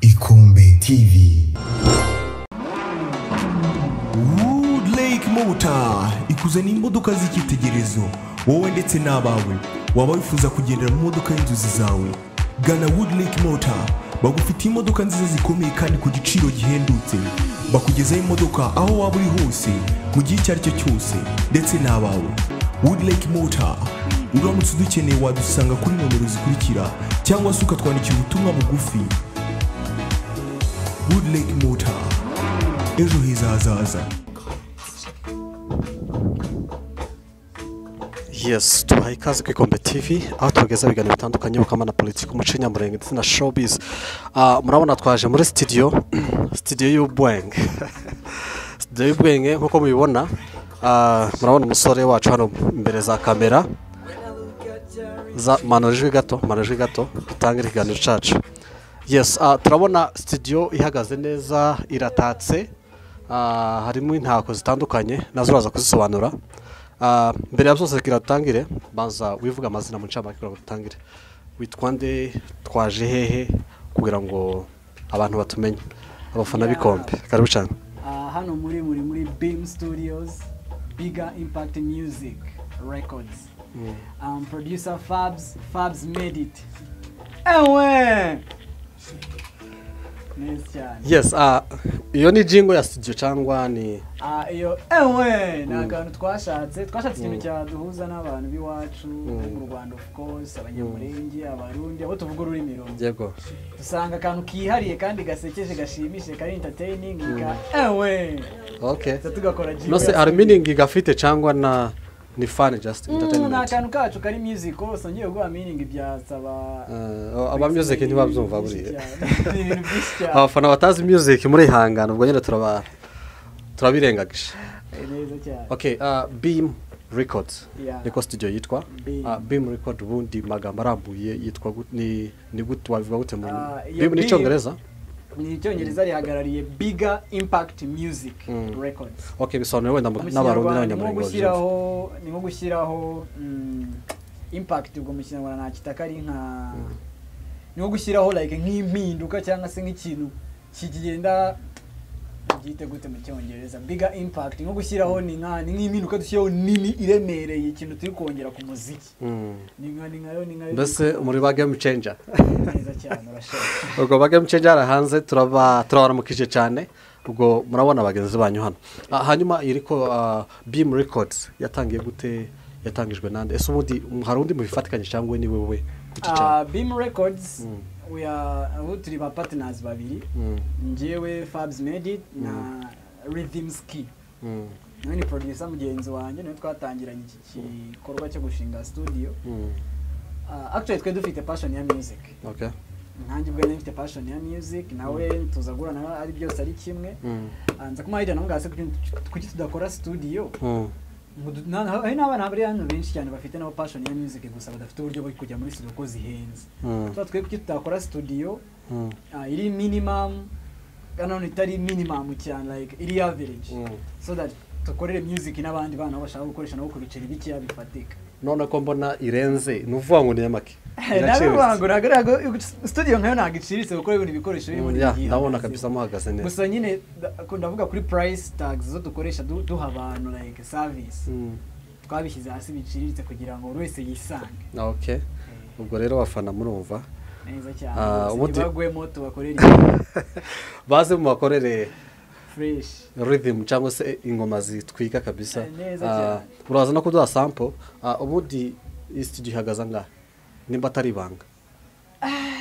Ikombe TV. Wood Lake Motor ikuzaniye imodoka z'icyitegererezo wowe ndetse n'abawe waba wifuza kugendera mu modoka y'inzozi zawe? Gana Wood Lake Motor. Bagufitiye imodoka nziza zikomeye kandi ku giciro gihendutse. Bakugezaho imodoka aho waba uri hose mu gihe icyo ari cyo cyose ndetse n'abawe. Wood Lake Motor. Uramutse udukeneye wadusanga kuri nomero zikurikira cyangwa se ukatwandikira ubutumwa bugufi. Lake Motor. Ejo hiza hazaza yes tubaha ikaze ku ikombe tv aho tubageza ibiganiro bitandukanye bukama na politiki umuco nyamurenge ndetse na showbiz. Ah, murabona twaje muri studio studio y'ubwenge studio y'ubwenge nk'uko mubibona ah, murabona umusore wacu hano imbere za kamera. Manura ijwi gato manura ijwi gato dutanga ikiganiro cyacu yes ah, turabona studio ihagaze neza iratatse. Ah, harimo intako zitandukanye na zo uraza kuzisobanura. Ah, mbere ya byose reka dutangire banza wivuga amazina mu ncamake kugira ngo dutangire witwa nde? Twaje hehe? Kugira ngo abantu batumenye. Abafana b'ikombe. Karibu cyane. Hano muri muri muri beam studios bigger impact music records. Um, producer fabs fabs made it. Ewe! Yes ah, iyo ni jingo ya studio cyangwa ni Ah, iyo ewe ni akantu twashatse twashatse ikintu cyaduhuza n'abantu b'iwacu bari mu rwanda of course abanyamurenge abarundi abo tuvuga ururimi rumwe. Dusanga akantu kihariye kandi gasekeje gashimishije kari entertaining ka ewe. Tugakora jingo no se ya hari meaning gafite cyangwa na ni fan just Mm, entertainment. akantu kacu kari music hose ngiye guha meaning byasaba Uh, aba music ntibabyumva buriya. Abafana batazi music muri ihangana ubwo nyine turaba turabirengagije Eh, okay uh, beam records. Niko studio yitwa? Beam. uh, beam record ubundi magambo arambuye yitwa ni gute wabivuga gute mu Ah, beam? ni icyongereza ni icyongereza rihagarariye bigger impact music Mm. records. Okay bisobanura wenda n'abarundi n'abanyamurenge gushyiraho ni nko gushyiraho mm, impact ubwo mu kinyarwanda nakita ko ari nka ni nko gushyiraho like nk'impinduka cyangwa se nk'ikintu kigenda byite gute mu cyongereza. Bigger impact nko gushyiraho ni nka ni nk'impinduka dushyiraho nini iremereye ikintu turi kongera ku muziki. Mm. ni nka ni nkayo ni nkayo mbese muri ba game changer? Neza cyane urashaka. Ubwo ba game changer hanze turaba turabaramukije cyane. Ubwo murabona bagenzi banyu hano. Ah, hanyuma iri ko ah, beam records yatangiye gute yatangijwe nande? Ese ubundi hari undi mubifatikanye cyangwa ni wowe ku giti cyawe Uh, Beam Records Mm. we are ubu turi ba partners babiri Mm, njyewe Fabs Medit na Rhythm Ski. Mm, nawe ni producer mugenzi wanjye ni we twatangiranye iki gikorwa cyo gushinga studio. Uh, actually twe dufite passion ya music. Okay. Nanjye ubwo nari mfite passion ya music nawe tuza guhura nawe ari byose ari kimwe. Mm, uh, nza kumuhahira nawe ngase kuki tudakora studio? Hari n'abana bari hano benshi cyane bafite nabo passion ya music gusa badafite uburyo bwo kujya muri studio kuko zihenze tuba twe kuki tutakora studio iri minimum nanone itari minimum cyane like iri average mm. so that dukorere music n'abandi bana bashaka gukoresha nabo ku biceri bikeya bifatika none ko mbona irenze? Ni uvuga ngo ni yamake nabivuga ngo ntabwo studio nkayo ntabwo iciriritse kuko ibintu ibikoresho Mm, ndabona kabisa muhagaze neza. Gusa nyine ndavuga kuri price tags zo dukoresha duha abantu like service. Mm, twabishyize hasi biciriritse kugira ngo buri wese yisange. Ah, okay ubwo rero bafana murumva. Neza cyane. Ah, tubakorere baze mu bakorere rhythm cyangwa se ingoma zitwika kabisa. Eh, Ah, uraza no kuduha sample. Ah, ubundi iyi studio ihagaze angahe? Nimba atari ibanga.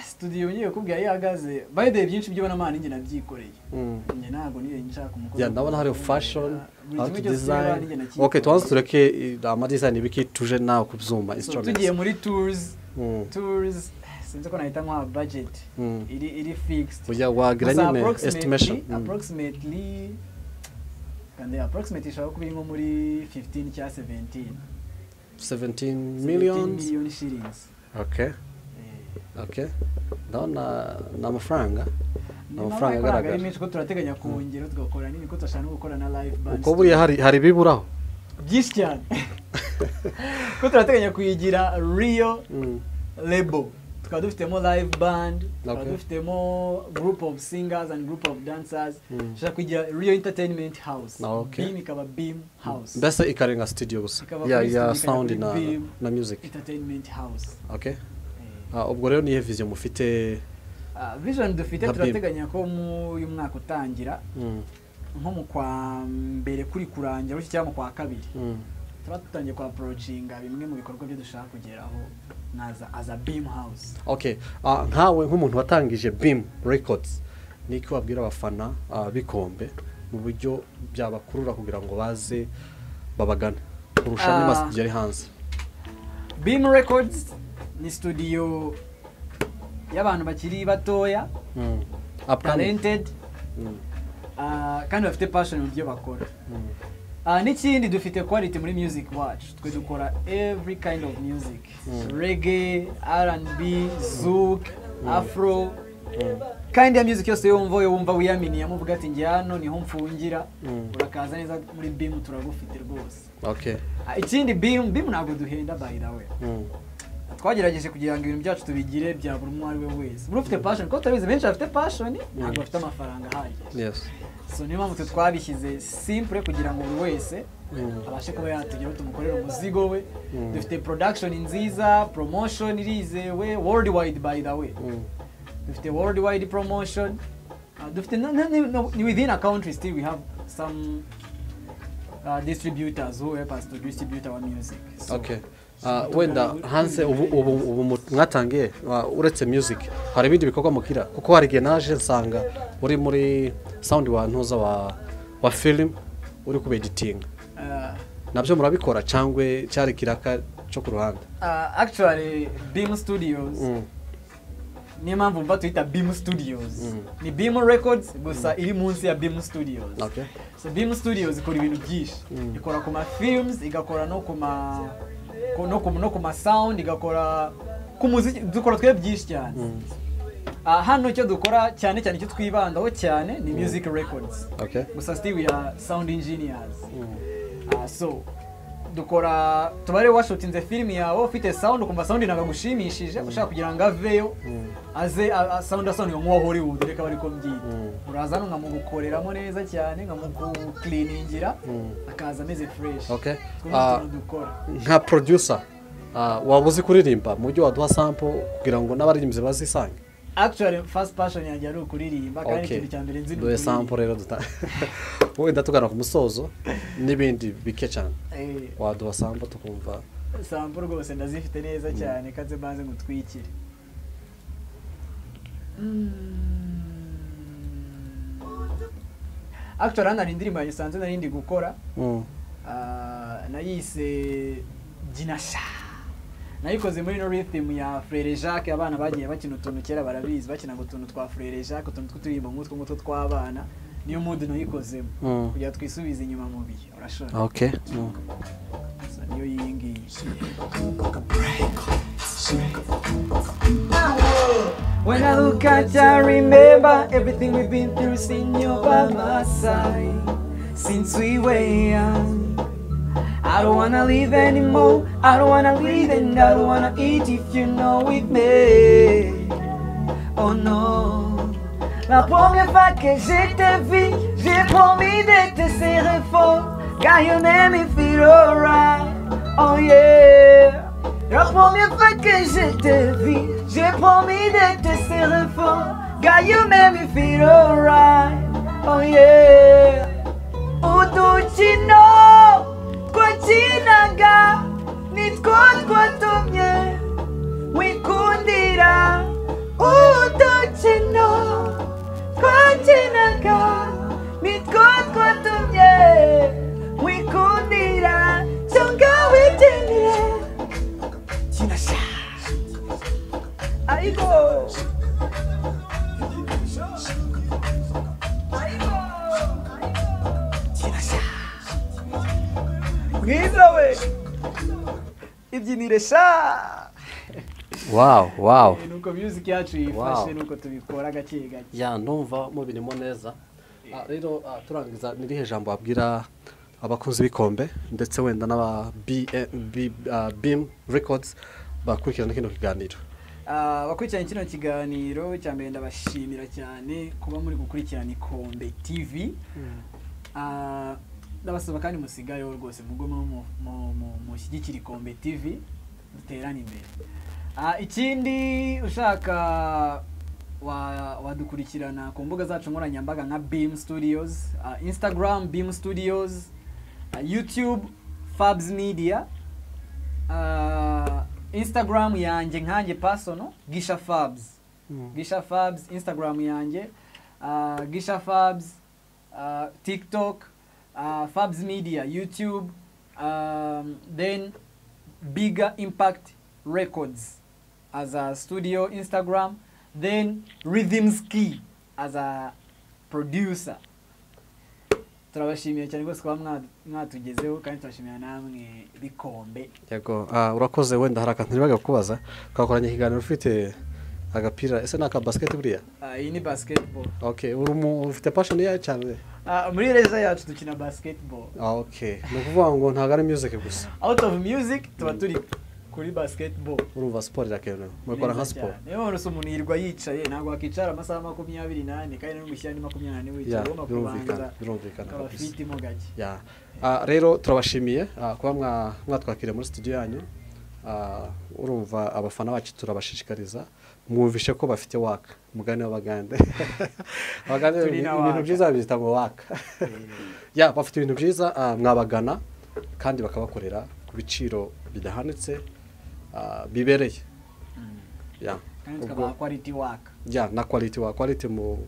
Studio ngiye kubwira iyo ihagaze. Way byinshi by'ibona mani njye nabyikoreye Mm. njye ntabwo niyo nshaka umukozi ndabona hari fashion how to design. okay tubanze tureke eh, amadesign ibiki tuje nawe ku byuma So, instruments tugiye muri tours. Mm. tours. Sinzi ko nahita nka budget. Mm. iri iri fixed. Ujya wagira nyine approximately- estimation. Mm. approximately kandi approximately ishobora kuba iri nko muri 15 cyangwa 17 17 17 millions? million shillings. Okay. Eh, okay. Ndabona ni amafaranga amafaranga agaragara ni menshi ko turateganya kongera tugakora nini ko turashaka no gukora na live band uko buriya hari hari ibiburaho byinshi cyane ko turateganya kuyigira real Mm. label tukaba dufitemo live band tukaba Okay. dufitemo group of singers and group of dancers. Shaka kugira real entertainment house. Ah, okay. beam ikaba beam house. Mbese ikarenga studio gusa ya ya sound na na music. entertainment house. Okay. Yeah. Ah, ubwo rero niye vision mufite uh, vision dufite turateganya ko mu uyu mwaka utangira. Mm, nko mu kwa mbere kuri kurangira cyangwa mu kwa kabiri. Mm. Tuba dutangiye kwa approachinga bimwe mu bikorwa byo dushaka kugeraho nkaza as a beam house okay Ah, nkawe nk'umuntu watangije beam records niki wabwira abafana ah, bikombe mu buryo byabakurura kugira ngo baze babagane kurusha Ah. n'amasitudiyo ari hanze beam records ni studio y'abantu bakiri batoya Mm. Upcoming. talented Mm, ah, kandi bafite passion mu byo bakora mm. Ah, n'ikindi dufite quality muri music wacu. Twe dukora every kind of music. Reggae R&B zouk afro. Kandi ya music yose wowe wumva wiyaminiyemo uvuga ati njye hano ni ho mfungira. Urakaza neza muri beam turagufite rwose. Ah, ikindi beam beam ntabwo duhenda by the way. Twagerageje kugira ngo ibintu byacu tubigire bya buri umwe ari we wese. Buri ufite passion kuko turabizi benshi bafite passion ntabwo bafite amafaranga ahagije. So niyo mpamvu twabishyize simple kugira ngo buri wese Mm. abashe kuba yatugeraho tumukorere umuzigo we Mm. dufite production nziza promotion irizewe worldwide by the way Mm. dufite worldwide promotion Uh, dufite ni within a country still we have some uh, distributors who help us to distribute our music So, okay Ah, wenda hanze ubu mwatangiye ah, uretse music. Hari ibindi bikorwa mukira? Kuko hari igihe naje nsanga uri muri sound wa ntuza wa film uri kuba editing. Uh, na byo murabikora cyangwa cyari kiraka cyo ku ruhande? Uh, actually beam studios. Mm. niyo mpamvu mva tuyita beam studios. Mm. ni beam records gusa iri munsi ya beam studios. Okay. So beam studios ikora ibintu byinshi. Mm. ikora ku ma films igakora no ku ma no ku no ku ma sound igakora ku muziki. Dukora twe byinshi cyane. Mm. Ah, hano icyo dukora cyane cyane icyo twibandaho cyane ni music records. Okay. Gusa we are sound engineers. Mm. Ah, so dukora tubare washutinze filimi yawe ufite sound kumva sound nagagushimishije ushaka kugira ngo aveyo Mm. aze sound a- sound asoniye nk'uwa hollywood reka bari ko mbyita Mm. uraza nkamugukoreramo neza cyane nkamukukliningira Mm. akaza ameze fresh Okay. Ah, nka producer wabuze waba uzi kuririmba mu buryo waduha sample kugira ngo n'abaririmbyi bazisange actually first passion yanjye ari ukuririmba kandi ikintu cya mbere nzi ni duhe sample rero duta wenda tugana ku musozo n'ibindi bike cyane. Eh, waduha sample tukumva sample rwose ndazifite neza cyane kaze mbanze ngutwikire. Actually hano hari indirimbo yanjye usanze nari ndi gukora. Mm. Ah, nayise ginasha nayikoze muri no rhythm ya Frere Jacques abana bagiye bakina utuntu kera barabizi bakinaga utuntu twa Frere Jacques utuntu tw'uturirimbo nk'utwo ngutwo tw'abana niyo mood nayikozemo Mm. kugira twisubize inyuma mu bihe urashobora okay Mm. Niyo iyi ngiyi When I look at you, I remember everything we've been through, seeing you by my side since we were young. I don't wanna leave anymore, I don't wanna leave and I don't wanna eat if you know with me. Oh no. La première fois que je t'ai vu, j'ai promis de te serrer fort, car you made me feel alright. Oh yeah. La première fois que je t'ai vu, j'ai promis de te serrer fort, car you made me feel alright. Oh yeah. Udukino twakinaga nitwo twatumye wikundira udukino twakinaga ibyinire sha wow wow. Nuko music yacu yifashe nuko tubikora gake gake. Ya ndumva mubirimo neza. Ah, rero ah, turangiza ni irihe jambo wabwira abakunzi b'ikombe ndetse wenda n'aba B- eh, B- ah, beam records bakurikirana kino kiganiro? Ah, abakurikiranye kino kiganiro cya mbere ndabashimira cyane kuba muri gukurikirana ikombe tv Ah, ndabasaba kandi musigayeho rwose mugume mu- mu- mu- mushyigikire ikombe tv duterane imbere Ah, ikindi ushaka wa- wadukurikirana ku mbuga zacu nkoranyambaga nka beam studios ah, instagram beam studios ah, youtube fabs media instagram yanjye nkanjye personal gisha fabs. Gisha fabs instagram yanjye. Gisha fabs tiktok fabs media youtube then bigger impact records as a studio instagram then rhythms key as a producer. Turabashimiye cyane rwose kuba mwatugezeho kandi turashimira namwe bikombe. Yego. Ah, urakoze wenda hari akantu kubaza twakoranye ikiganiro ufite agapira. Ese ni basket buriya Ah, iyi ni basketball. Okay uri ufite passion yayo cyane Ah, muri reza yacu dukina basketball ah okay ni ukuvuga ngo ntabwo ari music gusa out of music tuba turi kuri basketball. Urumva siporo irakenewe mubikora nka siporo niyo mpamvu umuntu yirirwa yicaye ntabwo wakicara amasaha makumyabiri n'ane kandi n'umushyira ni makumyabiri n'ane ya wicaye ugomba kubanza ukaba kabisa fitimo gake ya. Ah, rero turabashimiye ah, kuba mwatwakire mwatwakiriye muri studio yanyu Ah, urumva abafana bacu turabashishikariza mwumvishe ko bafite waka. Umugani w'abagande. Na ibintu waka. byiza babita ngo waka. Ya bafite ibintu byiza ah, mwabagana kandi bakabakorera ku biciro bidahanitse ah, bibereye. Ya kandi ubwo tukabaha quality work ya na quality wa quality mu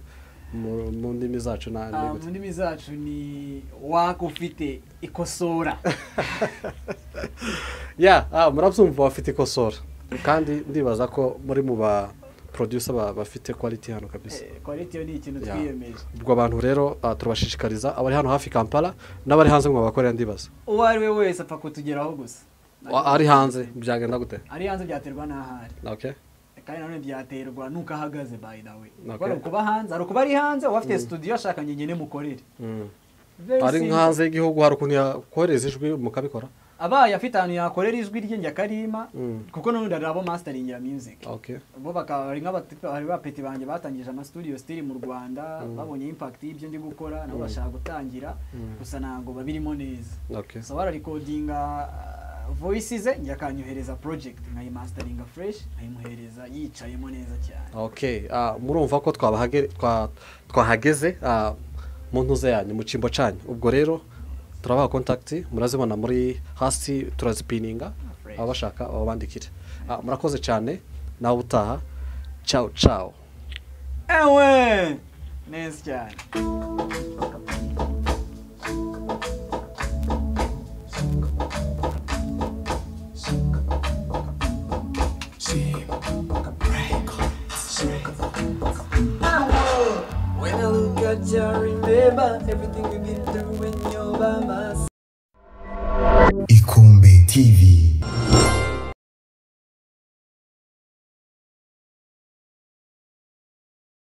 mu- ndimi zacu gute? mu ndimi zacu ni work ufite ikosora ya murabyumva bafite ikosora kandi ndibaza ko muri mu ba producer ba- bafite quality hano kabisa Eh, quality yo ni ikintu twiyemeje ubwo abantu rero turabashishikariza abari hano hafi kampala n'abari hanze ngo babakorera ndibaza uwo ari we wese apfa kutugeraho gusa ari hanze byagenda gute ari hanze byaterwa n'aho ari okay kandi nanone byaterwa n'uko ahagaze by the way hari ukuba hanze hari ukuba ari hanze uba afite studio ashaka nyine mukorere Mm. Ari simple. hanze y'igihugu hari ukuntu yakohereza ijwi mukabikora abaye afite ahantu yakorera ijwi rye njye akarima Mm. kuko n'ubundi hari abo mastering ya music bo bakaba ari nk'abatipe hari bapeti banjye batangije ama studio still mu Rwanda Mm. babonye impact y'ibyo ndi gukora nabo Mm. bashaka gutangira Mm. gusa ntabwo babirimo neza so bararikodinga uh, voices ze njye akanyohereza project nkayimasteringa fresh nkayimuhereza yicayemo neza cyane. Okay ah, murumva ko twahageze ah, mu ntuze yanyu mu cyimbo cyanyu. Ubwo rero turabaha kontakiti murazibona muri hasi turazipininga Fresh. ababa bashaka babandikire Ah, murakoze cyane nawe utaha. Ciao ciao. Ewe! Neza cyane. Remember